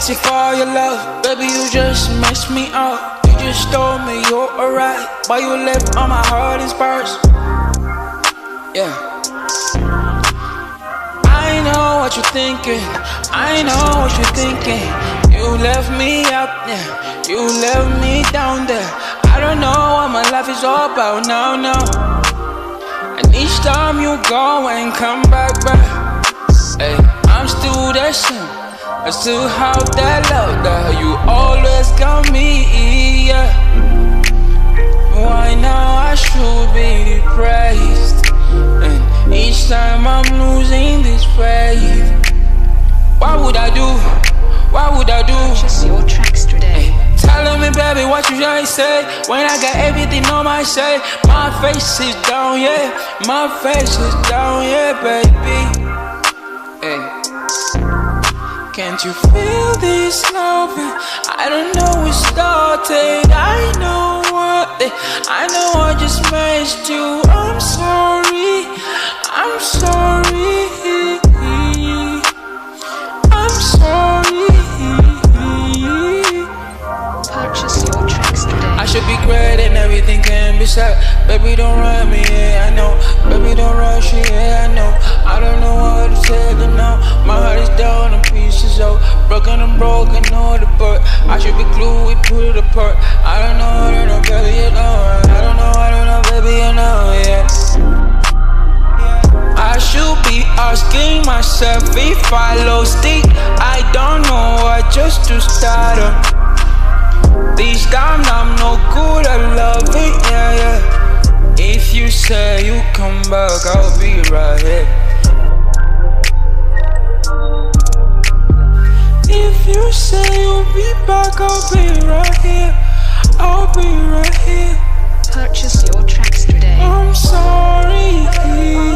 crazy for your love, baby. You just messed me up. You just told me you're alright, but you left all my heart in sparks. Yeah. I know what you're thinking. I know what you're thinking. You left me up, yeah. You left me down there. I don't know what my life is all about now, now. And each time you go and come back, back, hey, I'm still the same. I still have that love that you always got me, yeah. Why now I should be depressed? And each time I'm losing this faith. What would I do? What would I do? Purchase your tracks today. Telling me, baby, what you trying to say? When I got everything on my side, my face is down, yeah. My face is down, yeah, baby. Hey. Can't you feel this loving? I don't know what started. I know what they, I know I just messed you. I'm sorry. I'm sorry. I'm sorry. Purchase your tracks today. I should be great and everything can be said. Baby, don't run me, yeah, I know. Broken all the. I should be glued, we put it apart. I don't know, I don't know, baby, you know. I don't know, I don't know, baby, you know, yeah. I should be asking myself if I lost it. I don't know, I just to start up. This time I'm no good at loving, yeah, yeah. If you say you come back, I'll be right here. Say you'll be back, I'll be right here. I'll be right here. Purchase your tracks today. I'm sorry.